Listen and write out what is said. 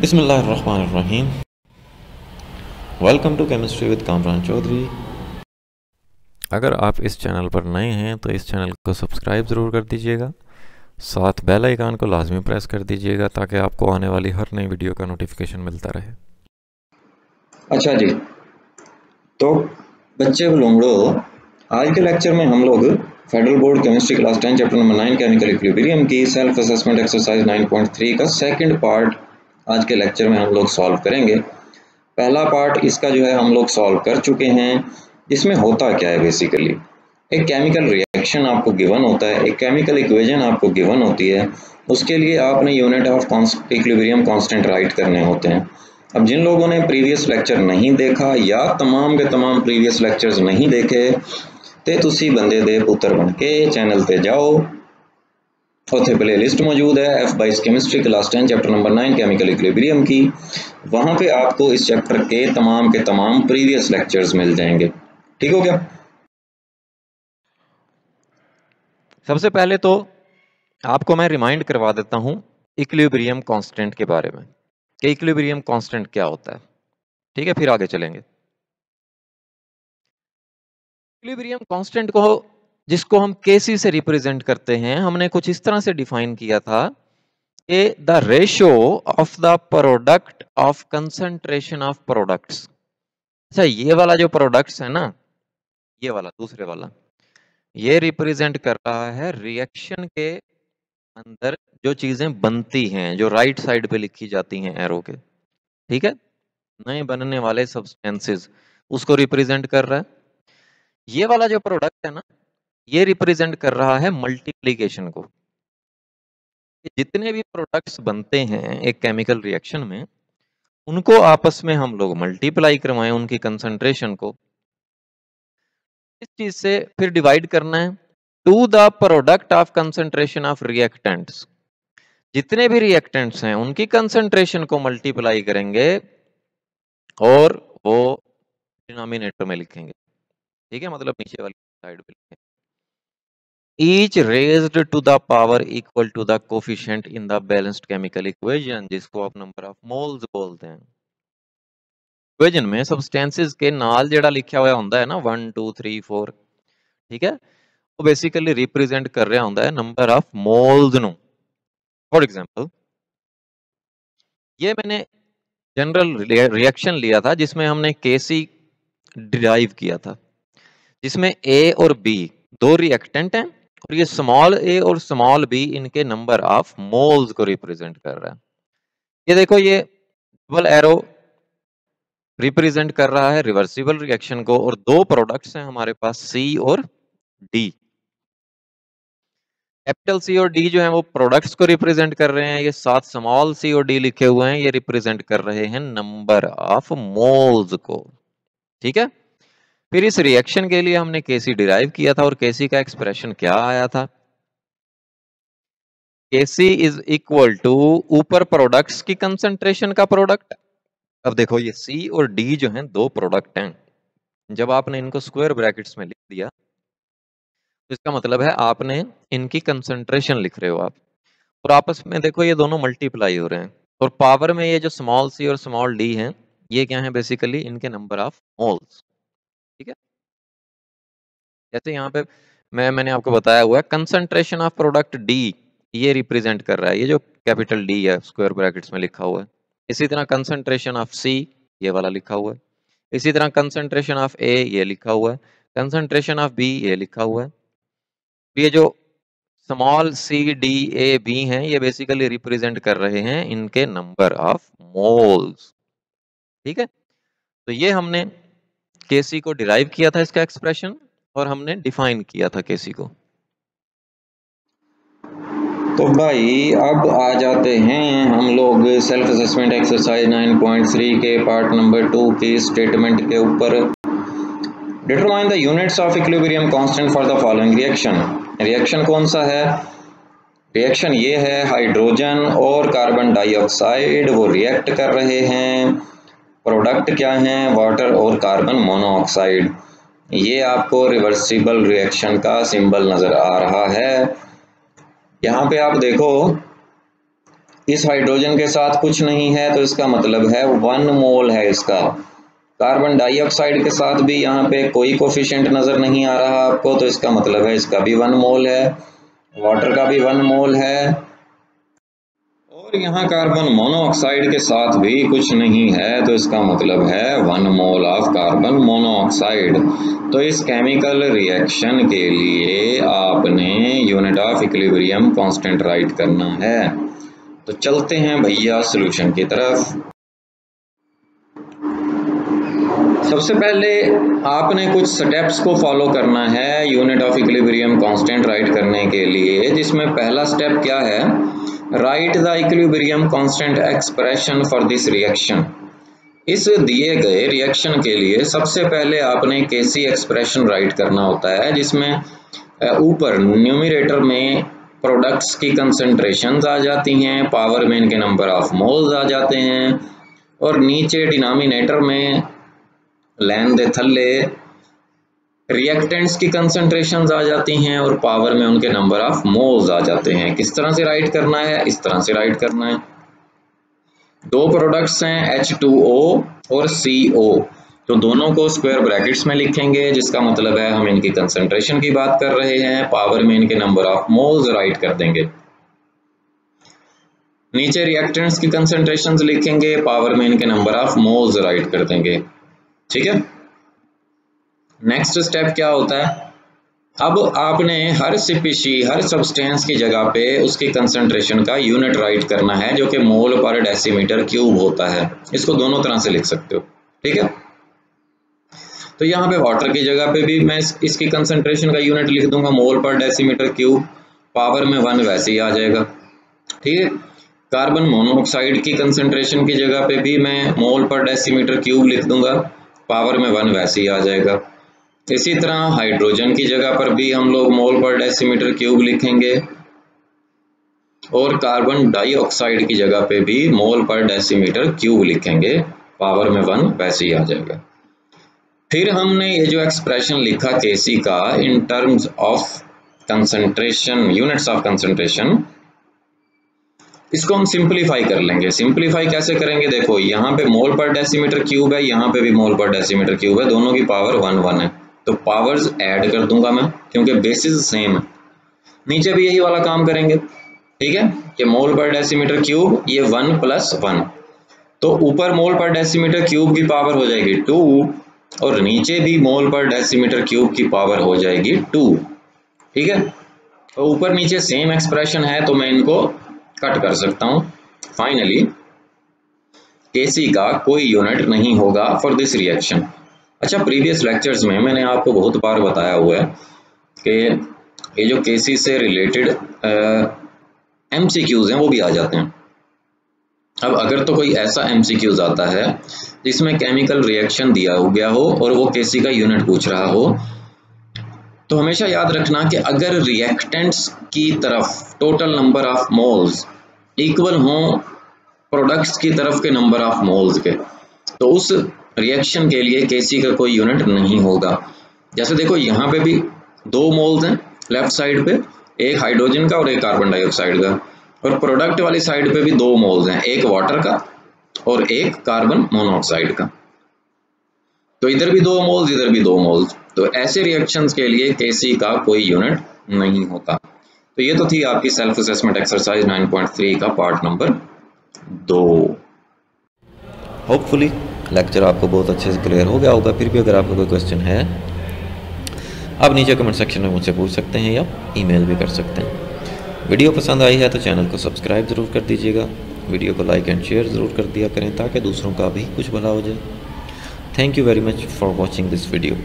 बिस्मिल्लाहिर्रहमानिर्रहीम। Welcome to chemistry with Kamran Chaudhry. अगर आप इस चैनल पर नए हैं तो इस चैनल को सब्सक्राइब ज़रूर कर दीजिएगा। साथ बेल आइकान को लाजमी प्रेस कर दीजिएगा, ताकि आपको आने वाली हर नई वीडियो का नोटिफिकेशन मिलता रहे। अच्छा जी। तो बच्चे लोगों आज के लेक्चर में हम लोग federal board chemistry class ten, chapter number nine chemical equilibrium की सेल्फ असेसमेंट एक्सरसाइज 9.3 का सेकंड पार्ट आज के लेक्चर में हम लोग सॉल्व करेंगे पहला पार्ट इसका जो है हम लोग सॉल्व कर चुके हैं इसमें होता क्या है बेसिकली एक केमिकल रिएक्शन आपको गिवन होता है एक केमिकल इक्वेशन आपको गिवन होती है उसके लिए आपने unit of equilibrium constant right करने होते हैं अब जिन लोगों ने प्रीवियस लेक्चर नहीं देखा या तमाम के तमाम प्रीवियस लेक्चर्स नहीं देखे ਤੇ ਤੁਸੀਂ ਬੰਦੇ ਦੇ ਪੁੱਤਰ ਬਣ ਕੇ ਚੈਨਲ ਤੇ ਜਾਓ ਉੱਥੇ प्ले लिस्ट मौजूद है एफ़ बाईस chemistry class ten chapter number nine chemical equilibrium की। वहाँ पे आपको इस चैप्टर के तमाम के तमाम प्रीवियस लेक्चर्स मिल जाएँगे। ठीक हो गया? सबसे पहले तो आपको मैं रिमाइंड करवा देता हूँ इक्विलिब्रियम कांस्टेंट के बारे में, कि इक्विलिब्रियम कांस्टेंट क्या होता है। ठीक है, फिर आगे चलेंगे। इक्विलिब्रियम कांस्टेंट को जिसको हम केसी से रिप्रेजेंट करते हैं, हमने कुछ इस तरह से डिफाइन किया था कि the ratio of the product of concentration of products अच्छा ये वाला जो प्रोडक्ट्स है ना, ये वाला, दूसरे वाला, ये रिप्रेजेंट कर रहा है रिएक्शन के अंदर जो चीज़ें बनती हैं, जो राइट right साइड पे लिखी जाती हैं एरो के। ठीक है? नए बनने वाले सब्सटेंसेस उसको रिप्रेजेंट कर रहा है। ये वाला जो प्रोडक्ट है ना ये रिप्रेजेंट कर रहा है मल्टीप्लीकेशन को। जितने भी प्रोडक्ट्स बनते हैं एक केमिकल रिएक्शन में, उनको आपस में हम लोग मल्टीप्लाई करवाएँ उनकी कंसंट्रेशन को। इस चीज़ से फिर डिवाइड करना है। To the product of concentration of reactants. जितने भी रिएक्टेंट्स हैं, उनकी कंसंट्रेशन को मल्टीप्लाई करेंगे और वो डिनोमिनेटर में लिखेंगे। ठीक है? मतलब नीचे वाली साइड पे लिखें each raised to the power equal to the coefficient in the balanced chemical equation, जिसको आप नंबर ऑफ़ मोल्स बोलते इक्वेशन में सब्सटेंसेस के नाल जेड़ा लिखा हुआ होंदा ना 1 2 3 4 ठीक वो बेसिकली रिप्रेजेंट कर रहा होंदा नंबर ऑफ़ मोल्स नु। फॉर एग्जांपल ये मैंने जनरल रिएक्शन लिया था, जिसमें हमने केसी डिराइव किया था। जिसमें ए और बी दो रिएक्टेंट हैं और ये स्मॉल ए और स्मॉल बी इनके नंबर ऑफ़ मोल्स को रिप्रेजेंट कर रहा है। ये देखो, ये डबल एरो रिप्रेजेंट कर रहा है रिवर्सिबल रिएक्शन को और दो प्रोडक्ट्स हैं हमारे पास सी और डी कैपिटल सी और डी जो है वो प्रोडक्ट्स को रिप्रेजेंट कर रहे हैं। ये सात स्मॉल सी और डी लिखे हुए हैं। ये रिप्रेजेंट कर रहे हैं नंबर ऑफ़ मोल्स को। ठीक है? फिर इस रिएक्शन के लिए हमने केसी डिराइव किया था और केसी का एक्सप्रेशन क्या आया था? केसी इज़ इक्वल टू ऊपर प्रोडक्ट्स की कंसंट्रेशन का प्रोडक्ट अब देखो ये सी और डी जो हैं, दो प्रोडक्ट हैं। जब आपने इनको स्क्वायर ब्रैकेट्स में लिख दिया तो इसका मतलब है आपने इनकी कंसंट्रेशन लिख रहे हो आप। और आपस में देखो ये दोनों मल्टीप्लाई हो रहे हैं। और पावर में ये जो स्मॉल सी और स्मॉल डी हैं, ये क्या है बेसिकली इनके नंबर ऑफ़ मोल्स ठीक है? जैसे यहाँ पे मैं, मैंने आपको बताया हुआ है कंसंट्रेशन ऑफ़ प्रोडक्ट डी ये रिप्रेजेंट कर रहा है, ये जो कैपिटल डी है स्क्वायर ब्रैकेट्स में लिखा हुआ है। इसी तरह कंसंट्रेशन ऑफ़ सी ये वाला लिखा हुआ है। इसी तरह कंसंट्रेशन ऑफ़ ए ये लिखा हुआ है। कंसंट्रेशन ऑफ़ बी ये लिखा हुआ है। ये जो small C D A B हैं, ये बेसिकली रिप्रेजेंट कर रहे हैं इनके नंबर ऑफ़ मोल्स ठीक है? तो ये हमने केसी को डिराइव किया था इसका एक्सप्रेशन और हमने डिफाइन किया था केसी को। तो भाई, अब आ जाते हैं हम लोग सेल्फ असेसमेंट एक्सरसाइज 9.3 के पार्ट नंबर टू की स्टेटमेंट के ऊपर। Determine the units of equilibrium constant for the following reaction reaction कौन सा है? रिएक्शन ये है हाइड्रोजन और कार्बन डाइऑक्साइड वो रिएक्ट कर रहे हैं। प्रोडक्ट क्या हैं? वाटर और कार्बन मोनोऑक्साइड ये आपको रिवर्सिबल रिएक्शन का सिंबल नज़र आ रहा है। यहाँ पे आप देखो, इस हाइड्रोजन के साथ कुछ नहीं है तो इसका मतलब है वन मोल है इसका। कार्बन डाइऑक्साइड के साथ भी यहाँ पे कोई कोफिशिएंट नज़र नहीं आ रहा आपको तो इसका मतलब है इसका भी वन मोल है। वाटर का भी वन मोल है। और यहाँ कार्बन मोनोऑक्साइड के साथ भी कुछ नहीं है तो इसका मतलब है one mole of carbon monoxide तो इस केमिकल रिएक्शन के लिए आपने unit of equilibrium constant write करना है। तो चलते हैं भैया सोल्यूशन की तरफ़। सबसे पहले आपने कुछ स्टेप्स को फॉलो करना है unit of equilibrium constant write करने के लिए, जिसमें पहला स्टेप क्या है? Write the equilibrium constant expression for this reaction इस दिए गए रिएक्शन के लिए सबसे पहले आपने केसी एक्सप्रेशन राइट करना होता है, जिसमें ऊपर न्यूमिरेटर में प्रोडक्ट्स की कंसंट्रेशन आ जाती हैं पावर में इनके नंबर ऑफ़ मोल्स आ जाते हैं, और नीचे डिनोमिनेटर में लैन थल्ले रिएक्टेंट्स की कंसंट्रेशन आ जाती हैं और पावर में उनके नंबर ऑफ़ मोल्स आ जाते हैं। किस तरह से राइट करना है? इस तरह से राइट करना है। दो प्रोडक्ट्स हैं H2O और CO तो दोनों को स्क्वायर ब्रैकेट्स में लिखेंगे, जिसका मतलब है हम इनकी कंसंट्रेशन की बात कर रहे हैं पावर में इनके नंबर ऑफ़ मोल्स राइट कर देंगे। नीचे रिएक्टेंट्स की कंसंट्रेशन लिखेंगे पावर में इनके नंबर ऑफ़ मोल्स राइट कर देंगे। ठीक है? नेक्स्ट स्टेप क्या होता है? अब आपने हर सिपिशी हर सब्सटेंस की जगह पे उसकी कंसंट्रेशन का यूनिट राइट करना है जो कि मोल पर डेसीमीटर क्यूब होता है। इसको दोनों तरह से लिख सकते हो। ठीक है? तो यहाँ पे वाटर की जगह पे भी मैं इस, इसकी कंसंट्रेशन का यूनिट लिख दूँगा। मोल पर डेसीमीटर क्यूब पावर में वन वैसे ही आ जाएगा। ठीक है? कार्बन मोनोऑक्साइड की कंसंट्रेशन की जगह पे भी मैं मोल पर डेसीमीटर क्यूब लिख दूँगा। पावर में वन वैसे ही आ जाएगा। इसी तरह हाइड्रोजन की जगह पर भी हम लोग मोल पर डेसीमीटर क्यूब लिखेंगे और कार्बन डाइऑक्साइड की जगह पे भी मोल पर डेसीमीटर क्यूब लिखेंगे। पावर में वन वैसे ही आ जाएगा। फिर हमने ये जो एक्सप्रेशन लिखा केसी का in terms of concentration units of concentration इसको हम सिंपलीफाई कर लेंगे। सिंपलीफाई कैसे करेंगे? देखो, यहाँ पे मोल पर डेसीमीटर क्यूब है, यहाँ पे भी मोल पर डेसीमीटर क्यूब है, दोनों की पावर वन वन है। तो पावर्स ऐड कर दूँगा मैं, क्योंकि बेसिस सेम है नीचे भी यही वाला काम करेंगे, ठीक है? कि मोल पर डेसीमीटर क्यूब ये वन प्लस वन तो ऊपर मोल पर डेसीमीटर क्यूब की पावर हो जाएगी टू और नीचे भी मोल पर डेसीमीटर क्यूब की पावर हो जाएगी टू ठीक है? तो ऊपर नीचे सेम एक्सप्रेशन है तो मैं इनको कट कर सकता हूँ। फाइनली केसी का कोई यूनिट नहीं होगा फॉर दिस रिएक्शन अच्छा प्रीवियस लेक्चर्स में मैंने आपको बहुत बार बताया हुआ है कि ये जो केसी से रिलेटेड एम सी क्यूज हैं, वो भी आ जाते हैं। अब अगर तो कोई ऐसा एम सी क्यूज आता है जिसमें केमिकल रिएक्शन दिया हो, गया हो और वो केसी का यूनिट पूछ रहा हो तो हमेशा याद रखना कि अगर रिएक्टेंट्स की तरफ़ total number of moles equal हों प्रोडक्ट्स की तरफ़ के नंबर ऑफ़ मोल्स के तो उस रिएक्शन के लिए केसी का कोई यूनिट नहीं होगा। जैसे देखो, यहाँ पे भी दो मोल्स हैं लेफ़्ट साइड पे, एक हाइड्रोजन का और एक कार्बन डाइऑक्साइड का। और प्रोडक्ट वाली साइड पे भी दो मोल्स हैं, एक वाटर का और एक कार्बन मोनोऑक्साइड का। तो इधर भी दो मोल्स इधर भी दो मोल्स तो ऐसे रिएक्शन के लिए केसी का कोई यूनिट नहीं होता। तो ये तो थी आपकी सेल्फ असेसमेंट एक्सरसाइज 9.3 का पार्ट नंबर दो। होपफुली लेक्चर आपको बहुत अच्छे से क्लियर हो गया होगा, फिर भी अगर आपका कोई क्वेश्चन है, आप नीचे कमेंट सेक्शन में मुझसे पूछ सकते हैं या ईमेल भी कर सकते हैं। वीडियो पसंद आई है तो चैनल को सब्सक्राइब ज़रूर कर दीजिएगा। वीडियो को लाइक एंड शेयर ज़रूर कर दिया करें ताकि दूसरों का भी कुछ भला हो जाए। Thank you very much for watching this video